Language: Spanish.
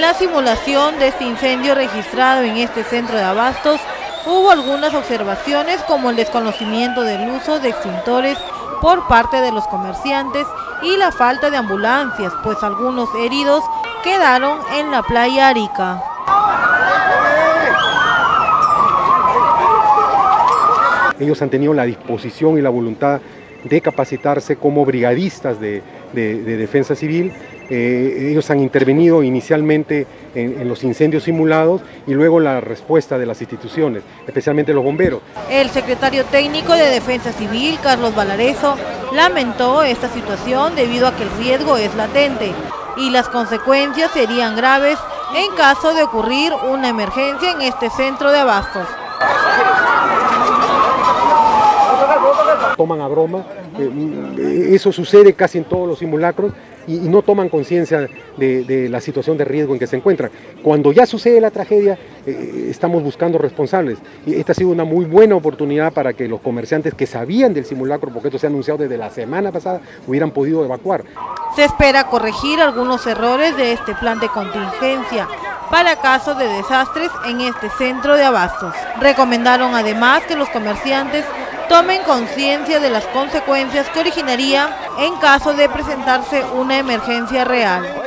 la simulación de este incendio registrado en este centro de abastos, hubo algunas observaciones como el desconocimiento del uso de extintores por parte de los comerciantes y la falta de ambulancias, pues algunos heridos quedaron en la playa Arica. Ellos han tenido la disposición y la voluntad de capacitarse como brigadistas de, defensa civil. Eh, ellos han intervenido inicialmente en, los incendios simulados y luego la respuesta de las instituciones, especialmente los bomberos. El secretario técnico de Defensa Civil, Carlos Valareso, lamentó esta situación debido a que el riesgo es latente y las consecuencias serían graves en caso de ocurrir una emergencia en este centro de abastos. Toman a broma, eh, eso sucede casi en todos los simulacros y, no toman conciencia de, la situación de riesgo en que se encuentran. Cuando ya sucede la tragedia, eh, estamos buscando responsables. Y esta ha sido una muy buena oportunidad para que los comerciantes que sabían del simulacro, porque esto se ha anunciado desde la semana pasada, hubieran podido evacuar. Se espera corregir algunos errores de este plan de contingencia para casos de desastres en este centro de abastos. Recomendaron además que los comerciantes tomen conciencia de las consecuencias que originaría en caso de presentarse una emergencia real.